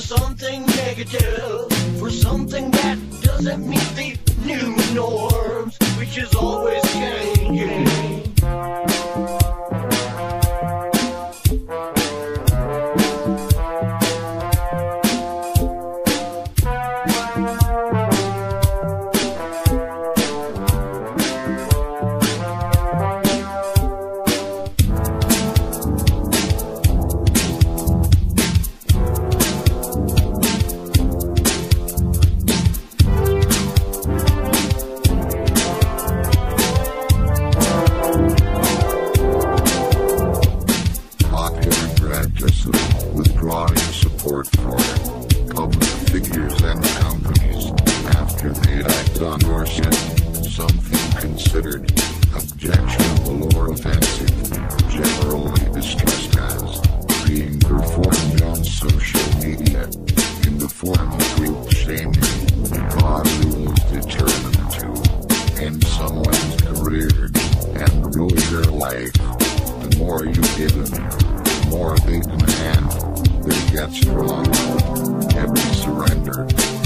something negative, for something that doesn't meet the new norms, which is always changing. Act on or said something considered objectionable or offensive, generally discussed as being performed on social media in the form of group shaming. God rules determined to end someone's career and ruin their life. The more you give them, the more they demand. They get stronger. Every surrender.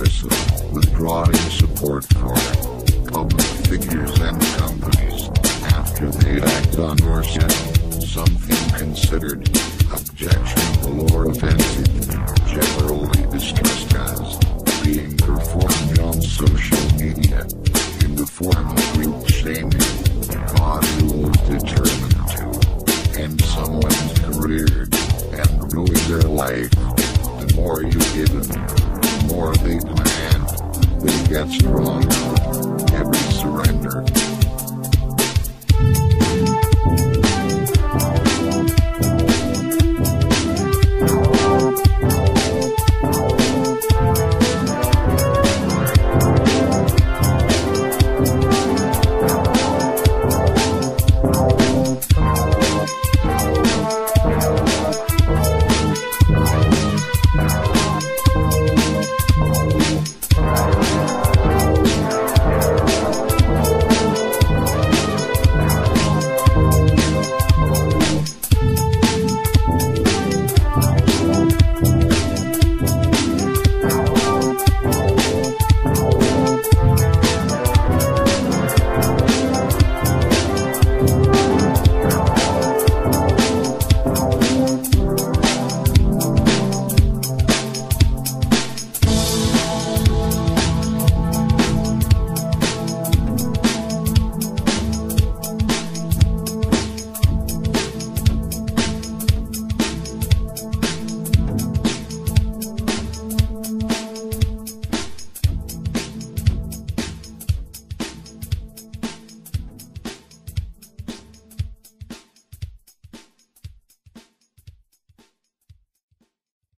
Withdrawing support for public figures and companies after they act on or said something considered objectionable or offensive, generally discussed as being performed on social media in the form of group shaming. God rules determined to end someone's career and ruin their life. The more you give them, the more they demand. They get stronger. Every surrender